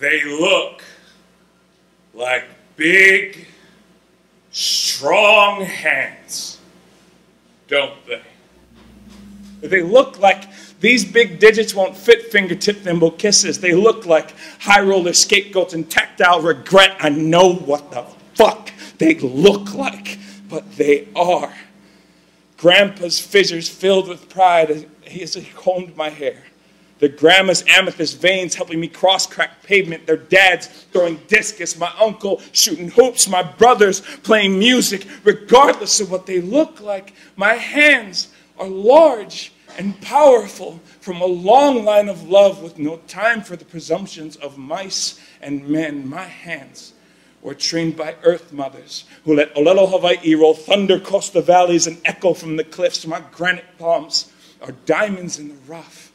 They look like big, strong hands, don't they? They look like these big digits won't fit fingertip thimble kisses. They look like high roller scapegoats and tactile regret. I know what the fuck they look like, but they are. Grandpa's fissures filled with pride as he combed my hair. The grandma's amethyst veins helping me cross crack pavement. Their dads throwing discus. My uncle shooting hoops. My brothers playing music. Regardless of what they look like, my hands are large and powerful from a long line of love with no time for the presumptions of mice and men. My hands were trained by earth mothers who let Olelo Hawaii roll thunder across the valleys and echo from the cliffs. My granite palms are diamonds in the rough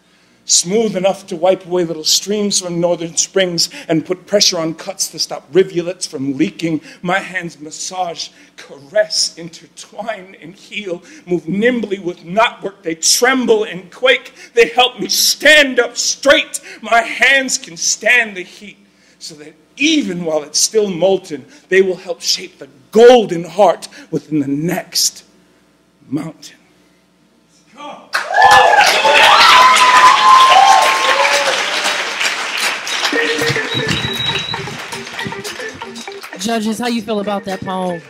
smooth enough to wipe away little streams from northern springs and put pressure on cuts to stop rivulets from leaking. My hands massage, caress, intertwine, and heal, move nimbly with knotwork. They tremble and quake. They help me stand up straight. My hands can stand the heat so that even while it's still molten, they will help shape the golden heart within the next mountain. Judges, how you feel about that poem?